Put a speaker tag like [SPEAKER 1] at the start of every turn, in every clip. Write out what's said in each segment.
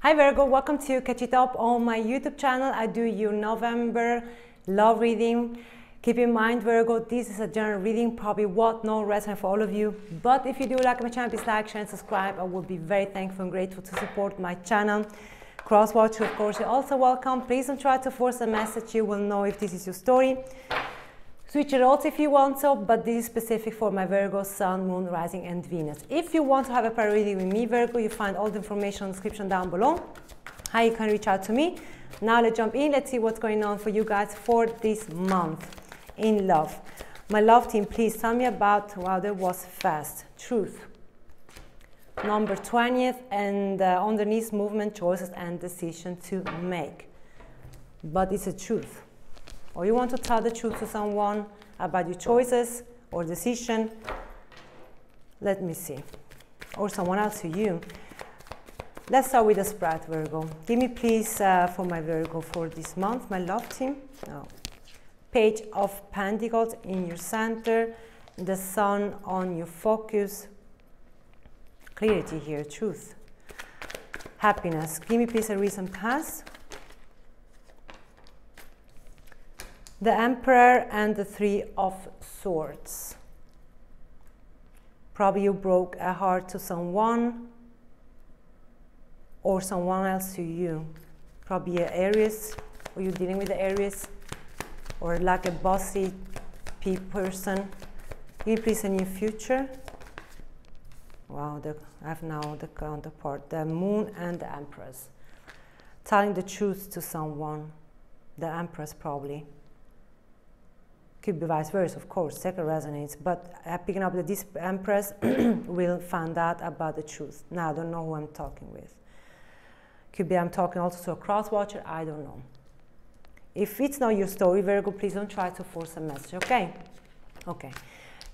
[SPEAKER 1] Hi Virgo, welcome to Catch It Up on my YouTube channel. I do your November love reading. Keep in mind Virgo, this is a general reading, probably what no resonate for all of you. But if you do like my channel, please like, share and subscribe. I will be very thankful and grateful to support my channel. Crosswatcher, of course, you're also welcome. Please don't try to force a message. You will know if this is your story. Switch it also if you want so, but this is specific for my Virgo, Sun, Moon, Rising and Venus. If you want to have a prayer reading with me, Virgo, you find all the information in the description down below. How you can reach out to me. Now let's jump in. Let's see what's going on for you guys for this month in love. My love team, please tell me about, wow, that was fast. Truth. Number 20th and uh, underneath movement, choices and decision to make. But it's a truth or you want to tell the truth to someone about your choices or decision, let me see. Or someone else to you. Let's start with the spread, Virgo. Give me please uh, for my Virgo for this month, my love team. Oh. Page of Pentacles in your center, the sun on your focus. Clarity here, truth. Happiness. Give me please a reason pass. The Emperor and the Three of Swords. Probably you broke a heart to someone or someone else to you. Probably an Aries, or you're dealing with the Aries, or like a bossy person. Can you please a new future? Wow, the, I have now the counterpart, the Moon and the Empress. Telling the truth to someone, the Empress probably could be vice versa, of course, second resonates, but uh, picking up the this empress will find out about the truth. Now, I don't know who I'm talking with. Could be I'm talking also to a cross watcher, I don't know. If it's not your story, Virgo, please don't try to force a message, okay? Okay.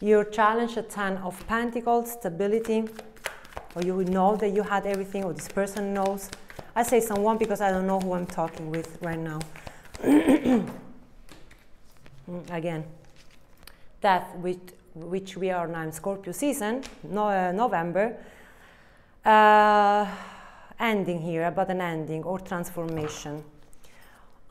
[SPEAKER 1] Your challenge, a Ten of Pentacles, stability, or you know that you had everything, or this person knows. I say someone because I don't know who I'm talking with right now. Mm, again, that with which we are now in Scorpio season, no, uh, November, uh, ending here, about an ending or transformation.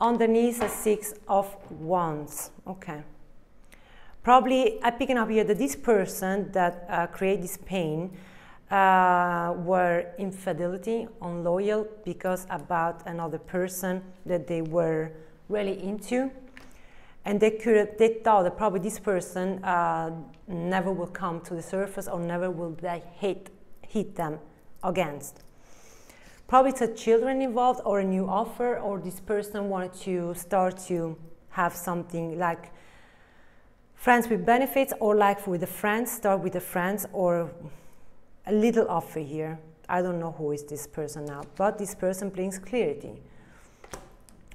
[SPEAKER 1] Underneath a six of wands, okay. Probably I'm picking up here that this person that uh, create this pain uh, were infidelity, unloyal, because about another person that they were really into and they could they thought that probably this person uh, never will come to the surface or never will they hit hit them against. Probably it's a children involved or a new offer or this person wanted to start to have something like friends with benefits or like with the friends start with the friends or a little offer here. I don't know who is this person now but this person brings clarity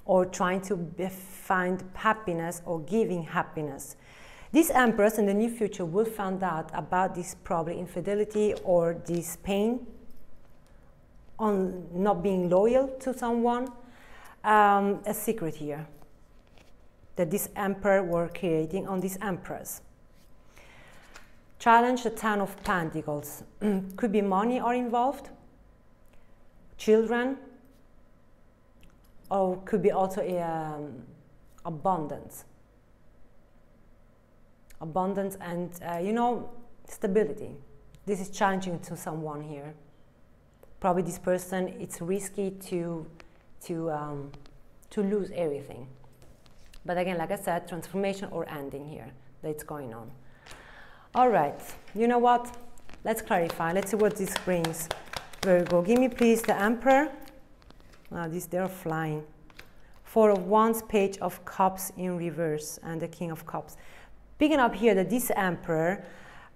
[SPEAKER 1] or trying to find happiness or giving happiness. This empress in the near future will find out about this probably infidelity or this pain on not being loyal to someone. Um, a secret here that this emperor were creating on this empress. Challenge the Ten of Pentacles. Could be money are involved, children, or could be also um, abundance. Abundance and, uh, you know, stability. This is challenging to someone here. Probably this person, it's risky to, to, um, to lose everything. But again, like I said, transformation or ending here that's going on. All right, you know what? Let's clarify. Let's see what this brings. Virgo, give me please the Emperor Wow, these they're flying. Four of Wands, Page of Cups in reverse, and the King of Cups. Picking up here that this Emperor,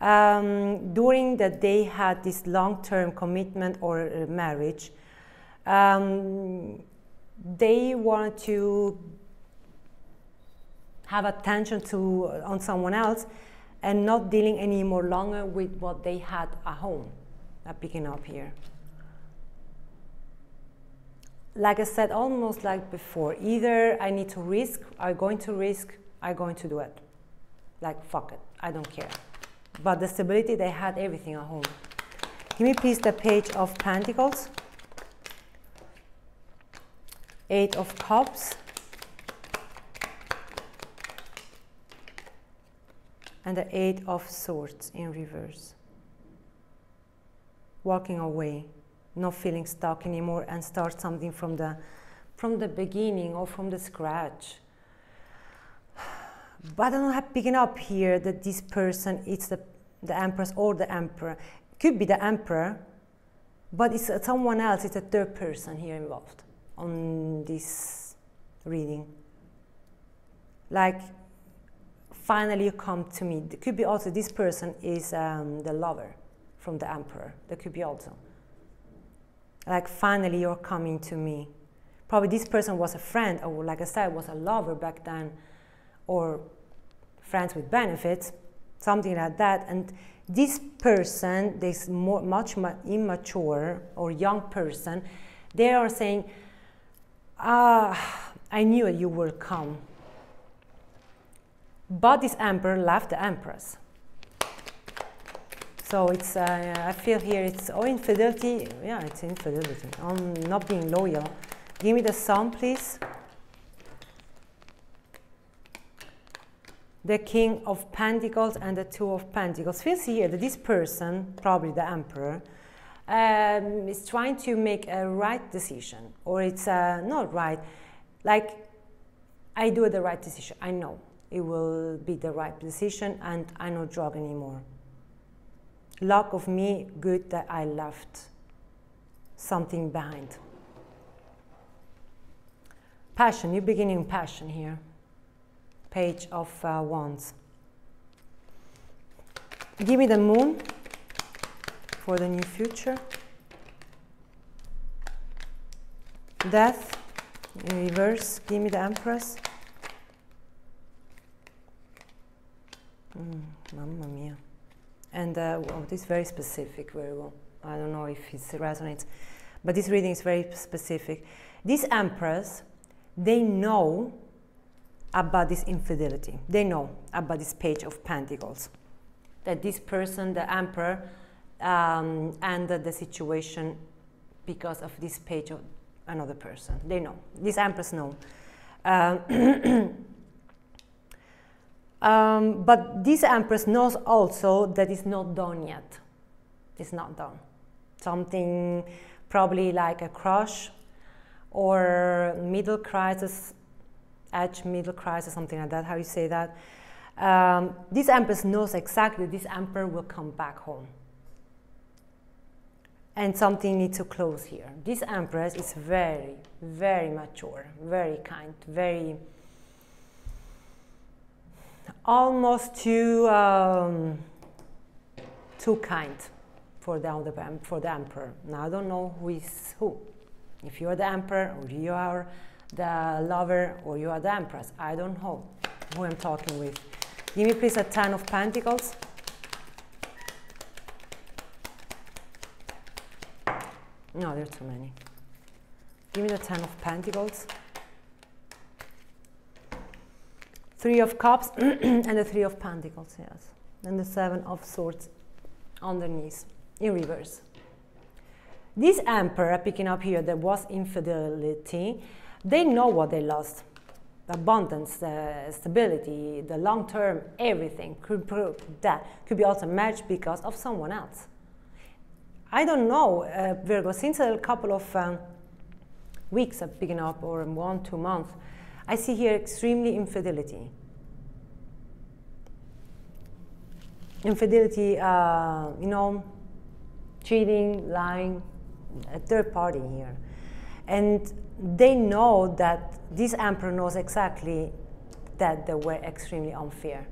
[SPEAKER 1] um, during that they had this long-term commitment or uh, marriage, um, they wanted to have attention to uh, on someone else and not dealing any more longer with what they had at home. Picking up here like I said, almost like before, either I need to risk, I'm going to risk, I'm going to do it. Like, fuck it, I don't care. But the stability, they had everything at home. Give me please the page of Pentacles. Eight of Cups. And the Eight of Swords in reverse. Walking away, not feeling stuck anymore and start something from the from the beginning or from the scratch. But I'm not picking up here that this person is the, the empress or the emperor. Could be the emperor, but it's someone else, it's a third person here involved on this reading. Like, finally you come to me. It could be also this person is um, the lover from the emperor. That could be also. Like, finally you're coming to me. Probably this person was a friend, or like I said, was a lover back then, or friends with benefits, something like that. And this person, this more, much immature or young person, they are saying, ah, I knew you will come. But this emperor left the empress. So it's, uh, I feel here it's oh infidelity. Yeah, it's infidelity. I'm not being loyal. Give me the sun, please. The King of Pentacles and the Two of Pentacles. Feels here that this person, probably the Emperor, um, is trying to make a right decision, or it's uh, not right. Like, I do the right decision. I know it will be the right decision, and I'm not drug anymore. Luck of me, good that I left something behind. Passion, you beginning passion here. Page of uh, Wands. Give me the moon for the new future. Death in reverse. Give me the Empress. Mm, mamma mia. And uh, oh, this is very specific, very well. I don't know if it resonates, but this reading is very specific. This Empress they know about this infidelity. They know about this page of pentacles. That this person, the emperor, um, ended the situation because of this page of another person. They know. These emperors know. Um, um, but this empress knows also that it's not done yet. It's not done. Something probably like a crush or middle crisis, edge middle crisis, something like that, how you say that. Um, this empress knows exactly this emperor will come back home. And something needs to close here. This empress is very, very mature, very kind, very almost too um, too kind for the, for the emperor. Now I don't know who is who. If you are the emperor or you are the lover or you are the empress, I don't know who I'm talking with. Give me please a Ten of Pentacles. No, there are too many. Give me the Ten of Pentacles. Three of Cups and the Three of Pentacles, yes. And the Seven of Swords underneath in reverse. This emperor, picking up here, there was infidelity. They know what they lost. Abundance, uh, stability, the long term, everything could prove that could be also matched because of someone else. I don't know, uh, Virgo, since a couple of um, weeks of picking up, or one, two months, I see here extremely infidelity. Infidelity, uh, you know, cheating, lying, a third party here. And they know that this emperor knows exactly that they were extremely unfair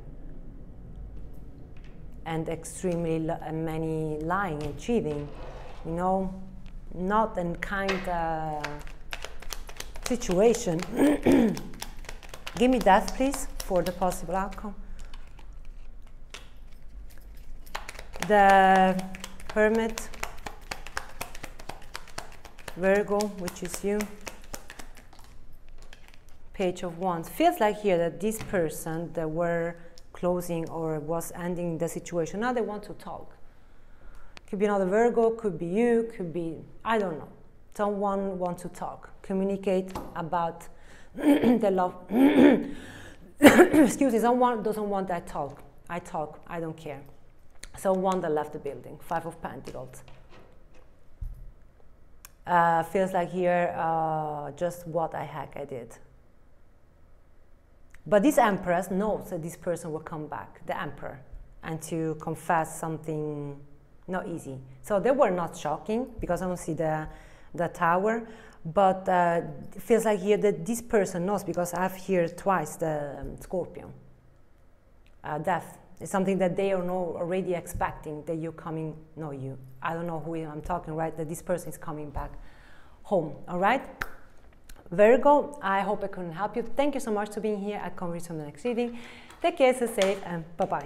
[SPEAKER 1] and extremely many lying and cheating, you know, not a kind uh, situation. Give me that, please, for the possible outcome. The hermit Virgo, which is you. Page of Wands. Feels like here that this person that were closing or was ending the situation, now they want to talk. Could be another Virgo, could be you, could be, I don't know. Someone wants to talk, communicate about the love. Excuse me, someone doesn't want that talk. I talk, I don't care. Someone that left the building, Five of Pentacles. Uh, feels like here uh, just what I heck I did. But this empress knows that this person will come back, the emperor, and to confess something not easy. So they were not shocking because I don't see the, the tower, but uh, it feels like here that this person knows because I've here twice the um, scorpion. Uh, death is something that they are no, already expecting that you're coming, no you, I don't know who I'm talking, right, that this person is coming back home, all right? Virgo, I hope I couldn't help you. Thank you so much for being here. I can't on the next reading. Take care, stay safe, and bye-bye.